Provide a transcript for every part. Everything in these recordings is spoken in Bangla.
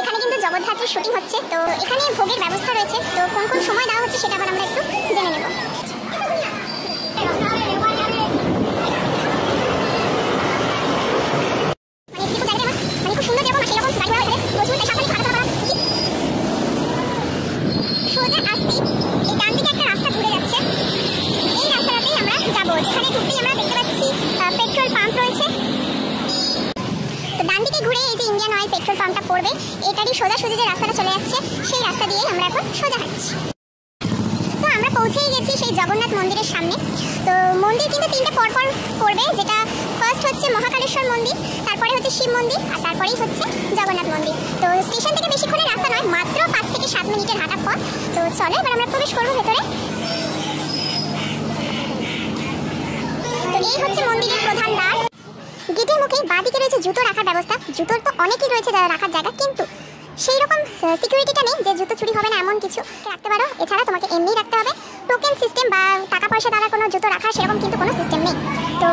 এখানে কিন্তু জগদ্ধাত্রীর শুটিং হচ্ছে। তো এখানে ভোগের ব্যবস্থা রয়েছে। তো কোন কোন সময় দেওয়া হচ্ছে সেটা আবার আমরা একটু জেনে নেব। মানে মানে এখানে ঢুকতেই আমরা দেখতে পাচ্ছি পেট্রোল পাম্প রয়েছে। তো ডান দিকে ঘুরে এই যে ইন্ডিয়ান অয়েল পেট্রোল পাম্পটা পড়বে, এটারই সোজা সোজা যে রাস্তাটা চলে যাচ্ছে। সেই রাস্তা দিয়েই আমরা এখন সোজা হাঁটছি। তো আমরা পৌঁছেই গেছি সেই জগন্নাথ মন্দিরের সামনে। তো মন্দির কিন্তু তিনটে পর পর পড়বে, যেটা ফার্স্ট হচ্ছে মহাকালেশ্বর মন্দির, তারপরে হচ্ছে শিব মন্দির, আর তারপরেই হচ্ছে জগন্নাথ মন্দির। তো স্টেশন থেকে বেশিক্ষণের রাস্তা নয়, মাত্র পাঁচ থেকে সাত মিনিটের হাঁটার পর তো চলো এবার আমরা প্রবেশ করব ভেতরে। এই হচ্ছে মন্দিরের প্রধান দ্বার। বাঁদিকে রয়েছে জুতো রাখার ব্যবস্থা। জুতোর তো অনেকই রয়েছে রাখার জায়গা, কিন্তু সেই রকম সিকিউরিটিটা নেই যে জুতো চুরি হবে না এমন কিছু। রাখতে পারো। এছাড়া তোমাকে এমনি রাখতে হবে। টোকেন সিস্টেম বা টাকা পয়সা দ্বারা কোনো জুতো রাখার সেরকম কিন্তু কোনো সিস্টেম নেই। তো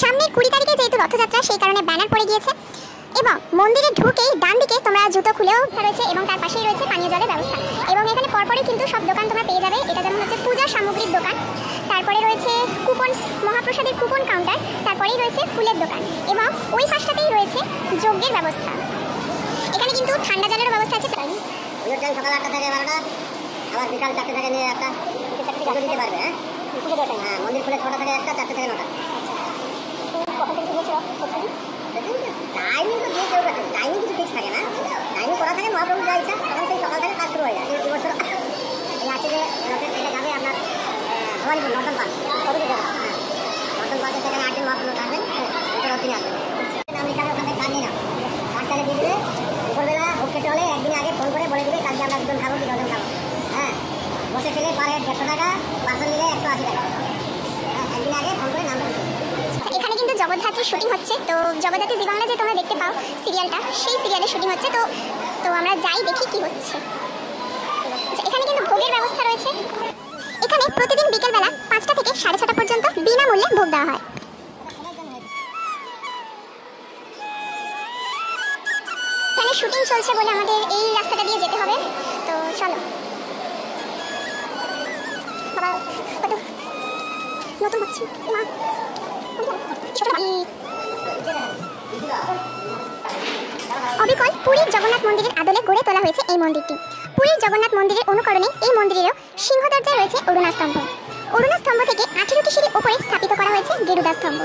সামনের কুড়ি তারিখে যেহেতু রথযাত্রা, সেই কারণে ব্যানার পড়ে গিয়েছে। এবং মন্দিরে ঢুকেই ডান দিকে তোমরা জুতো খুলেও রয়েছে এবং তার পাশেই রয়েছে পানীয় জলের ব্যবস্থা। এবং এখানে পরপরই কিন্তু সব দোকান তোমরা পেয়ে যাবে। এটা যেমন হচ্ছে পূজার সামগ্রীর দোকান। তারপরে রয়েছে কুপন মহাপ্রসাদের কুপন কাউন্টার। তারপরেই রয়েছে ফুলের দোকান। এবং ওই পাশটাতেই রয়েছে যজ্ঞের ব্যবস্থা। এখানে কিন্তু ঠান্ডা জলেরও ব্যবস্থা আছে পুজোর টাইম সকাল আটটা থেকে বারোটা। আবার বিকাল চারটে থেকে নিয়ে একটা পুজো দিতে পারবে হ্যাঁ? হ্যাঁ মন্দির খুলে ছটা থেকে একটা চারটে থেকে নটা। কখন থেকে গিয়েছিল টাইমিং তো দিয়ে কেউ কিছু ফিক্স থাকে না টাইমিং করা থাকে সকাল থেকে কাজ শুরু বছর এই আছে আপনার ভবানীপুর নর্দন পার্ক কবে থেকে নর্দন পার্কে সেখানে আটজন মহাপ্রভু থাকবেন ওটা রথিনে আসবেন নাম দেবে দুপুরবেলা ভোগ খেতে একদিন আগে ফোন করে বলে দেবে কালকে আমরা দুজন খাব কি দশজন খাব হ্যাঁ বসে খেলে পার দেড়শো টাকা বাসন নিলে একশো আশি টাকা হ্যাঁ একদিন আগে ফোন করে নামটা লিখে দেবে। এখানে কিন্তু জগদ্ধাত্রীর শুটিং হচ্ছে তো জগদ্ধাত্রী জি বাংলা যে তোমরা দেখতে পাও সিরিয়ালটা সেই সিরিয়ালের শুটিং হচ্ছে তো তো আমরা যাই দেখি কি হচ্ছে। আচ্ছা, এখানে কিন্তু ভোগের ব্যবস্থা রয়েছে। এখানে প্রতিদিন বিকেলবেলা পাঁচটা থেকে সাড়ে ছটা পর্যন্ত বিনামূল্যে ভোগ দেওয়া হয়। এখানে শুটিং চলছে বলে আমাদের এই রাস্তাটা দিয়ে যেতে হবে তো চলো। নতুন হচ্ছে। মা অবিকল পুরীর জগন্নাথ মন্দিরের আদলে গড়ে তোলা হয়েছে এই মন্দিরটি। পুরীর জগন্নাথ মন্দিরের অনুকরণে এই মন্দিরেরও সিংহদরজায় রয়েছে অরুণা স্তম্ভ। অরুণা স্তম্ভ থেকে আঠেরোটি সিঁড়ি উপরে স্থাপিত করা হয়েছে গেরুদা স্তম্ভ।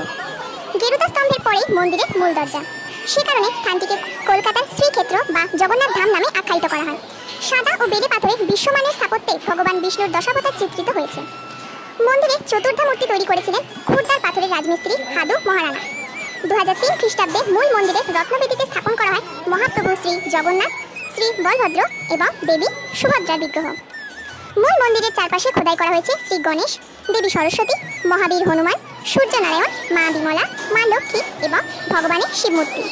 গেরুদা স্তম্ভের পরেই মন্দিরের মূল দরজা। সে কারণে স্থানটিকে কলকাতার শ্রীক্ষেত্র বা জগন্নাথ ধাম নামে আখ্যায়িত করা হয়। সাদা ও বেলে পাথরে বিশ্বমানের স্থাপত্যে ভগবান বিষ্ণুর দশাবতার চিত্রিত হয়েছে। মন্দিরে চতুর্থ মূর্তি তৈরি করেছিলেন খুরদার পাথরের রাজমিস্ত্রি হাদু মহারানা। দু হাজার তিন খ্রিস্টাব্দে মূল মন্দিরে রত্নবেদিতে স্থাপন করা হয় মহাপ্রভু শ্রী জগন্নাথ, শ্রী বলভদ্র এবং দেবী সুভদ্রার বিগ্রহ। মূল মন্দিরের চারপাশে খোদাই করা হয়েছে শ্রী গণেশ, দেবী সরস্বতী, মহাবীর হনুমান, সূর্যনারায়ণ, মা বিমলা, মা লক্ষ্মী এবং ভগবানের শিবমূর্তি।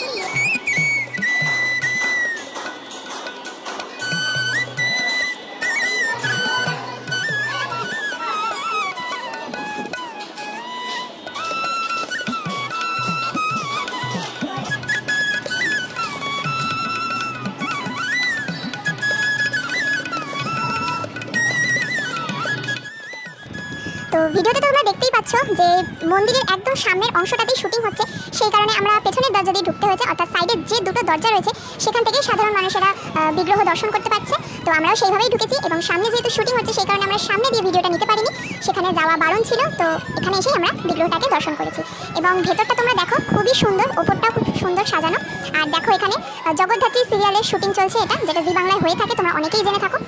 তো ভিডিওতে তোমরা দেখতেই পাচ্ছ যে মন্দিরের একদম সামনের অংশটাতেই শুটিং হচ্ছে। সেই কারণে আমরা পেছনের দরজা দিয়ে ঢুকতে হয়েছে, অর্থাৎ সাইডের যে দুটো দরজা রয়েছে, সেখান থেকেই সাধারণ মানুষেরা বিগ্রহ দর্শন করতে পারছে। তো আমরাও সেইভাবেই ঢুকেছি এবং সামনে যেহেতু শুটিং হচ্ছে, সেই কারণে আমরা সামনে দিয়ে ভিডিওটা নিতে পারিনি। সেখানে যাওয়া বারণ ছিল, তো এখানে এসেই আমরা বিগ্রহটাকে দর্শন করেছি। এবং ভেতরটা তোমরা দেখো, খুবই সুন্দর, ওপরটাও খুব সুন্দর সাজানো। আর দেখো এখানে জগদ্ধাত্রী সিরিয়ালের শুটিং চলছে এটা, যেটা জি বাংলায় হয়ে থাকে, তোমরা অনেকেই জেনে থাকো।